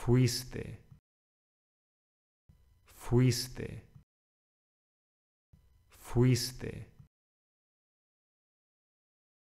fuiste, fuiste, fuiste.